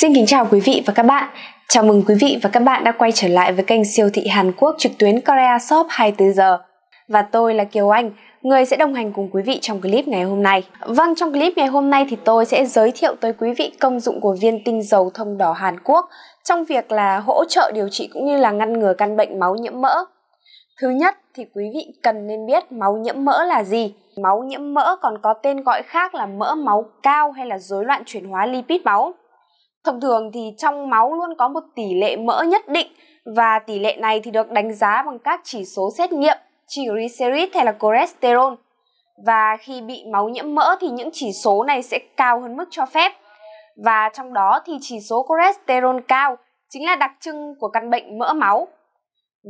Xin kính chào quý vị và các bạn. Chào mừng quý vị và các bạn đã quay trở lại với kênh siêu thị Hàn Quốc trực tuyến Korea Shop 24 giờ. Và tôi là Kiều Anh, người sẽ đồng hành cùng quý vị trong clip ngày hôm nay. Vâng, trong clip ngày hôm nay thì tôi sẽ giới thiệu tới quý vị công dụng của viên tinh dầu thông đỏ Hàn Quốc trong việc là hỗ trợ điều trị cũng như là ngăn ngừa căn bệnh máu nhiễm mỡ. Thứ nhất thì quý vị cần nên biết máu nhiễm mỡ là gì. Máu nhiễm mỡ còn có tên gọi khác là mỡ máu cao hay là rối loạn chuyển hóa lipid máu. Thông thường thì trong máu luôn có một tỷ lệ mỡ nhất định và tỷ lệ này thì được đánh giá bằng các chỉ số xét nghiệm triglycerid hay là cholesterol. Và khi bị máu nhiễm mỡ thì những chỉ số này sẽ cao hơn mức cho phép. Và trong đó thì chỉ số cholesterol cao chính là đặc trưng của căn bệnh mỡ máu.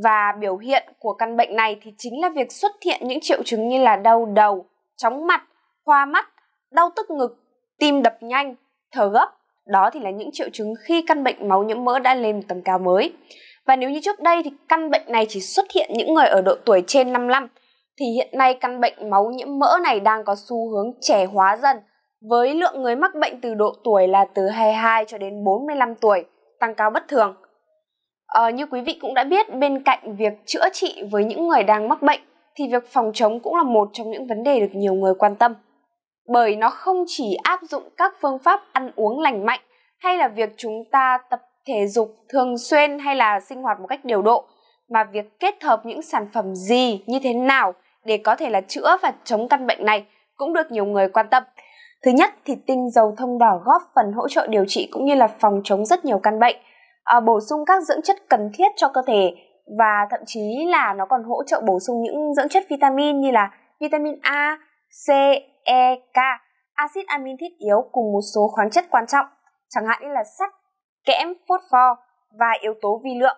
Và biểu hiện của căn bệnh này thì chính là việc xuất hiện những triệu chứng như là đau đầu, chóng mặt, hoa mắt, đau tức ngực, tim đập nhanh, thở gấp, đó thì là những triệu chứng khi căn bệnh máu nhiễm mỡ đã lên một tầm cao mới. Và nếu như trước đây thì căn bệnh này chỉ xuất hiện những người ở độ tuổi trên 55 thì hiện nay căn bệnh máu nhiễm mỡ này đang có xu hướng trẻ hóa dần với lượng người mắc bệnh từ độ tuổi là từ 22 cho đến 45 tuổi tăng cao bất thường. Ờ, như quý vị cũng đã biết bên cạnh việc chữa trị với những người đang mắc bệnh thì việc phòng chống cũng là một trong những vấn đề được nhiều người quan tâm bởi nó không chỉ áp dụng các phương pháp ăn uống lành mạnh hay là việc chúng ta tập thể dục thường xuyên hay là sinh hoạt một cách điều độ mà việc kết hợp những sản phẩm gì như thế nào để có thể là chữa và chống căn bệnh này cũng được nhiều người quan tâm. Thứ nhất thì tinh dầu thông đỏ góp phần hỗ trợ điều trị cũng như là phòng chống rất nhiều căn bệnh, à, bổ sung các dưỡng chất cần thiết cho cơ thể và thậm chí là nó còn hỗ trợ bổ sung những dưỡng chất vitamin như là vitamin A, C, E, K, axit amin thiết yếu cùng một số khoáng chất quan trọng, chẳng hạn như là sắt, kẽm, phosphor và yếu tố vi lượng.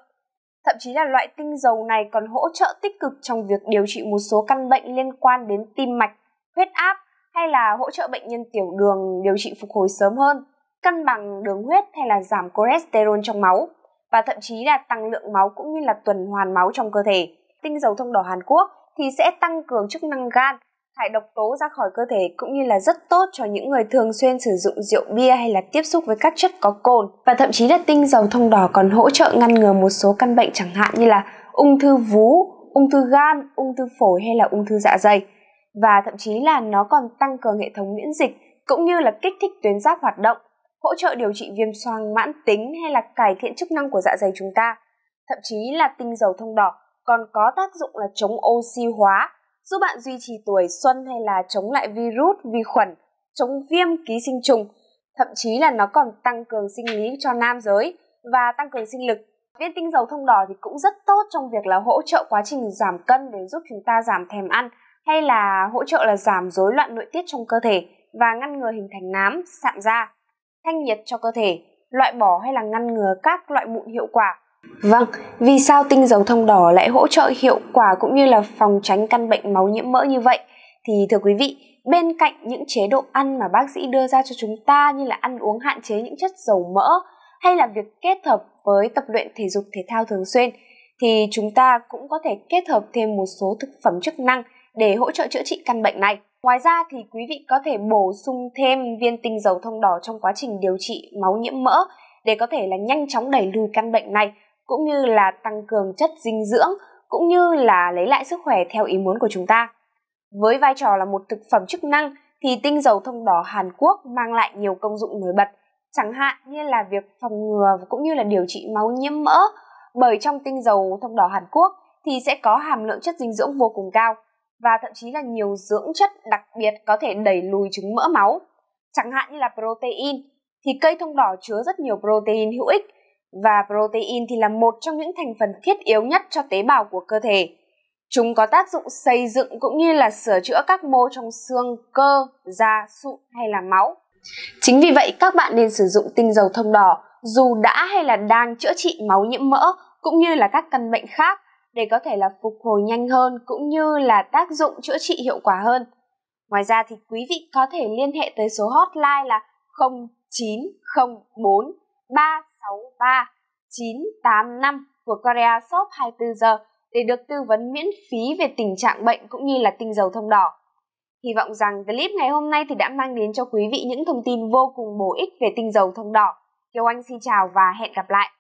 Thậm chí là loại tinh dầu này còn hỗ trợ tích cực trong việc điều trị một số căn bệnh liên quan đến tim mạch, huyết áp hay là hỗ trợ bệnh nhân tiểu đường điều trị phục hồi sớm hơn, cân bằng đường huyết hay là giảm cholesterol trong máu và thậm chí là tăng lượng máu cũng như là tuần hoàn máu trong cơ thể. Tinh dầu thông đỏ Hàn Quốc thì sẽ tăng cường chức năng gan, thải độc tố ra khỏi cơ thể cũng như là rất tốt cho những người thường xuyên sử dụng rượu bia hay là tiếp xúc với các chất có cồn và thậm chí là tinh dầu thông đỏ còn hỗ trợ ngăn ngừa một số căn bệnh chẳng hạn như là ung thư vú, ung thư gan, ung thư phổi hay là ung thư dạ dày và thậm chí là nó còn tăng cường hệ thống miễn dịch cũng như là kích thích tuyến giáp hoạt động, hỗ trợ điều trị viêm xoang mãn tính hay là cải thiện chức năng của dạ dày chúng ta. Thậm chí là tinh dầu thông đỏ còn có tác dụng là chống oxy hóa giúp bạn duy trì tuổi xuân hay là chống lại virus, vi khuẩn, chống viêm ký sinh trùng, thậm chí là nó còn tăng cường sinh lý cho nam giới và tăng cường sinh lực. Viên tinh dầu thông đỏ thì cũng rất tốt trong việc là hỗ trợ quá trình giảm cân để giúp chúng ta giảm thèm ăn hay là hỗ trợ là giảm rối loạn nội tiết trong cơ thể và ngăn ngừa hình thành nám, sạm da, thanh nhiệt cho cơ thể, loại bỏ hay là ngăn ngừa các loại mụn hiệu quả Vâng, vì sao tinh dầu thông đỏ lại hỗ trợ hiệu quả cũng như là phòng tránh căn bệnh máu nhiễm mỡ như vậy? Thì thưa quý vị, bên cạnh những chế độ ăn mà bác sĩ đưa ra cho chúng ta như là ăn uống hạn chế những chất dầu mỡ hay là việc kết hợp với tập luyện thể dục thể thao thường xuyên thì chúng ta cũng có thể kết hợp thêm một số thực phẩm chức năng để hỗ trợ chữa trị căn bệnh này. Ngoài ra thì quý vị có thể bổ sung thêm viên tinh dầu thông đỏ trong quá trình điều trị máu nhiễm mỡ để có thể là nhanh chóng đẩy lùi căn bệnh này cũng như là tăng cường chất dinh dưỡng cũng như là lấy lại sức khỏe theo ý muốn của chúng ta. Với vai trò là một thực phẩm chức năng thì tinh dầu thông đỏ Hàn Quốc mang lại nhiều công dụng nổi bật, chẳng hạn như là việc phòng ngừa cũng như là điều trị máu nhiễm mỡ, bởi trong tinh dầu thông đỏ Hàn Quốc thì sẽ có hàm lượng chất dinh dưỡng vô cùng cao và thậm chí là nhiều dưỡng chất đặc biệt có thể đẩy lùi chứng mỡ máu. Chẳng hạn như là protein thì cây thông đỏ chứa rất nhiều protein hữu ích và protein thì là một trong những thành phần thiết yếu nhất cho tế bào của cơ thể. Chúng có tác dụng xây dựng cũng như là sửa chữa các mô trong xương, cơ, da, sụn hay là máu. Chính vì vậy các bạn nên sử dụng tinh dầu thông đỏ dù đã hay là đang chữa trị máu nhiễm mỡ cũng như là các căn bệnh khác để có thể là phục hồi nhanh hơn cũng như là tác dụng chữa trị hiệu quả hơn. Ngoài ra thì quý vị có thể liên hệ tới số hotline là 0904 985 của Korea Shop 24 giờ để được tư vấn miễn phí về tình trạng bệnh cũng như là tinh dầu thông đỏ. Hy vọng rằng clip ngày hôm nay thì đã mang đến cho quý vị những thông tin vô cùng bổ ích về tinh dầu thông đỏ. Kiều Anh xin chào và hẹn gặp lại.